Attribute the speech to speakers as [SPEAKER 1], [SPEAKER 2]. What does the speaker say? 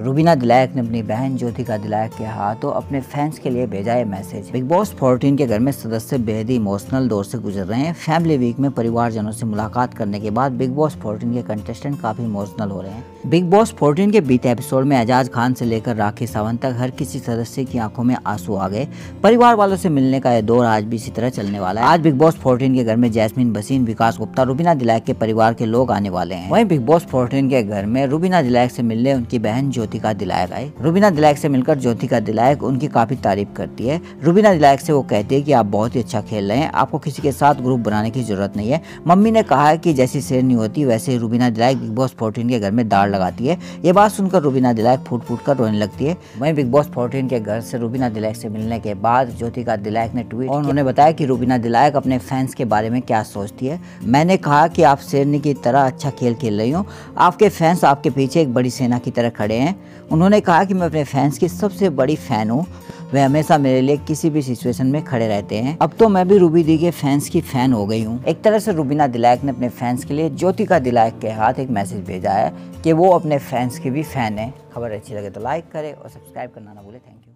[SPEAKER 1] रुबीना दिलायक ने अपनी बहन ज्योतिका दिलायक के हाथों अपने फैंस के लिए भेजा है मैसेज बिग बॉस 14 के घर में सदस्य बेहद इमोशनल दौर से गुजर रहे हैं। फैमिली वीक में परिवारजनों से मुलाकात करने के बाद बिग बॉस 14 के कंटेस्टेंट काफ़ी इमोशनल हो रहे हैं। बिग बॉस 14 के बीते एपिसोड में एजाज खान से लेकर राखी सावंत तक हर किसी सदस्य की आँखों में आँसू आ गए। परिवार वालों से मिलने का यह दौर आज भी इसी तरह चलने वाला है। आज बिग बॉस 14 के घर में जैस्मिन, बसीन, विकास गुप्ता, रुबीना दिलायक के परिवार के लोग आने वाले हैं। वहीं बिग बॉस 14 के घर में रुबीना दिलायक से मिलने उनकी बहन ज्योतिका दिलायक आई रुबीना दिलायक से मिलकर ज्योतिका दिलायक उनकी काफ़ी तारीफ़ करती है। रुबीना दिलायक से वो कहती है कि आप बहुत ही अच्छा खेल रहे हैं, आपको किसी के साथ ग्रुप बनाने की ज़रूरत नहीं है। मम्मी ने कहा है की जैसी शेरनी होती, वैसे Rubina Dilaik Bigg Boss fourteen के घर में दाड़ लगाती है। ये बात सुनकर रुबीना दिलायक फूट फूट कर रोने लगती है। वहीं बिग बॉस फोर्टीन के घर से रुबीना दिलायक से मिलने के बाद ज्योतिका दिलायक ने ट्वीट और उन्होंने बताया कि रुबीना दिलायक अपने फैंस के बारे में क्या सोचती है। मैंने कहा कि आप शेरनी की तरह अच्छा खेल खेल रही हो। आपके फैंस आपके पीछे एक बड़ी सेना की तरह खड़े हैं। उन्होंने कहा कि मैं अपने फैंस की सबसे बड़ी फ़ैन हूँ। वे हमेशा मेरे लिए किसी भी सिचुएशन में खड़े रहते हैं। अब तो मैं भी रूबी दी के फैंस की फ़ैन हो गई हूँ। एक तरह से रूबीना दिलायक ने अपने फैंस के लिए ज्योतिका दिलायक के हाथ एक मैसेज भेजा है कि वो अपने फैंस की भी फ़ैन है। खबर अच्छी लगे तो लाइक करें और सब्सक्राइब करना ना भूले। Thank you